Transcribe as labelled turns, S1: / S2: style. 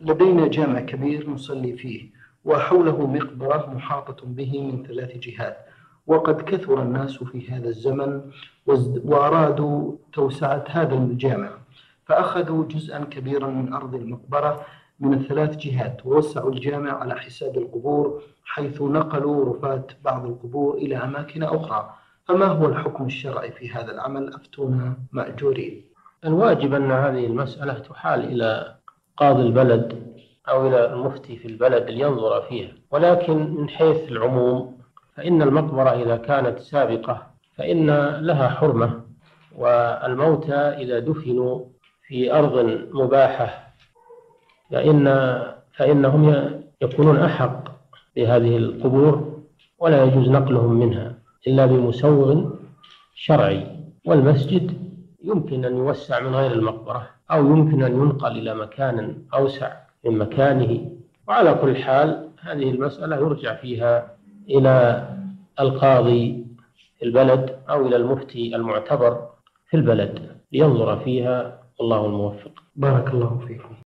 S1: لدينا جامع كبير نصلي فيه وحوله مقبرة محاطة به من ثلاث جهات. وقد كثر الناس في هذا الزمن وأرادوا توسعة هذا الجامع فأخذوا جزءا كبيرا من أرض المقبرة من الثلاث جهات ووسعوا الجامع على حساب القبور حيث نقلوا رفاة بعض القبور إلى أماكن أخرى. فما هو الحكم الشرعي في هذا العمل؟ أفتونا مأجورين.
S2: الواجب أن هذه المسألة تحال إلى قاضي البلد أو إلى المفتي في البلد لينظر فيها ولكن من حيث العموم فإن المقبرة إذا كانت سابقة فإن لها حرمة والموتى إذا دفنوا في أرض مباحة فإن فإنهم يكونون أحق بهذه القبور ولا يجوز نقلهم منها إلا بمسوغ شرعي. والمسجد يمكن أن يوسع من غير المقبرة أو يمكن أن ينقل إلى مكان أوسع من مكانه. وعلى كل حال هذه المسألة يرجع فيها إلى القاضي في البلد أو إلى المفتي المعتبر في البلد لينظر فيها. والله الموفق.
S1: بارك الله فيكم.